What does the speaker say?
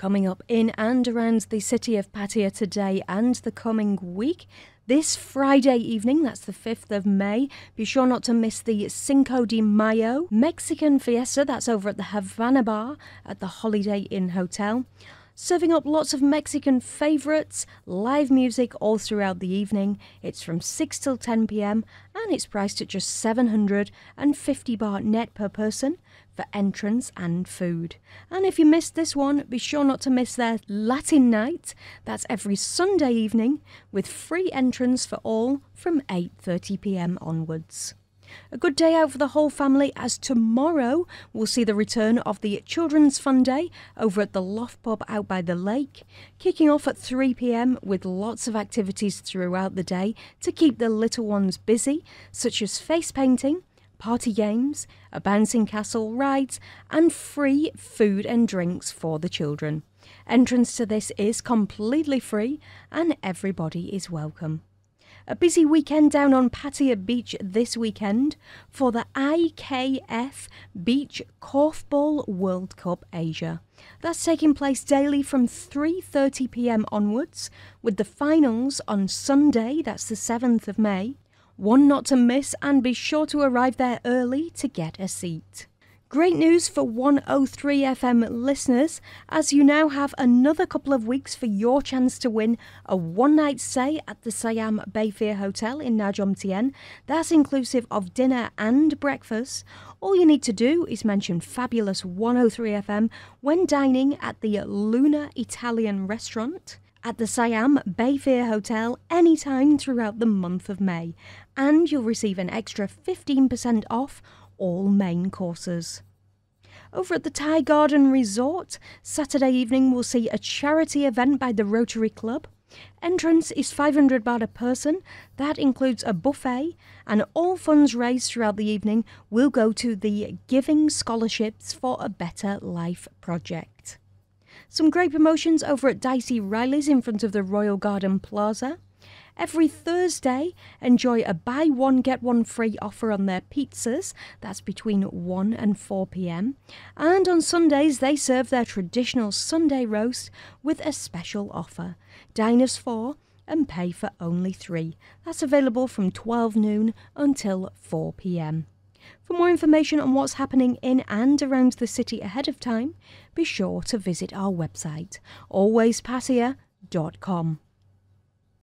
Coming up in and around the city of Pattaya today and the coming week. This Friday evening, that's the 5th of May, be sure not to miss the Cinco de Mayo Mexican Fiesta. That's over at the Havana Bar at the Holiday Inn Hotel serving up lots of Mexican favourites, live music all throughout the evening. It's from 6 till 10 pm and it's priced at just 750 baht net per person for entrance and food. And if you missed this one, be sure not to miss their Latin night. That's every Sunday evening with free entrance for all from 8:30 pm onwards. A good day out for the whole family as tomorrow we'll see the return of the Children's Fun Day over at the Loft Pub out by the lake, kicking off at 3 pm with lots of activities throughout the day to keep the little ones busy, such as face painting, party games, a bouncing castle, rides, and free food and drinks for the children. Entrance to this is completely free and everybody is welcome. A busy weekend down on Pattaya Beach this weekend for the IKF Beach Korfball World Cup Asia. That's taking place daily from 3:30 p.m. onwards with the finals on Sunday, that's the 7th of May. One not to miss and be sure to arrive there early to get a seat. Great news for 103 FM listeners, as you now have another couple of weeks for your chance to win a one night stay at the Siam Bayphere Hotel in Na Jomtien. That's inclusive of dinner and breakfast. All you need to do is mention fabulous 103 FM when dining at the Lunar Italian restaurant at the Siam Bayphere Hotel anytime throughout the month of May, and you'll receive an extra 15% off all main courses. Over at the Thai Garden Resort, Saturday evening we'll see a charity event by the Rotary Club. Entrance is 500 baht a person. That includes a buffet, and all funds raised throughout the evening will go to the Giving Scholarships for a Better Life project. Some great promotions over at Dicey Reilly's in front of the Royal Garden Plaza. Every Thursday, enjoy a buy one get one free offer on their pizzas. That's between 1 and 4 pm. And on Sundays, they serve their traditional Sunday roast with a special offer. Dine Diners 4 and pay for only 3. That's available from 12 noon until 4 pm. For more information on what's happening in and around the city ahead of time, be sure to visit our website, alwayspattaya.com.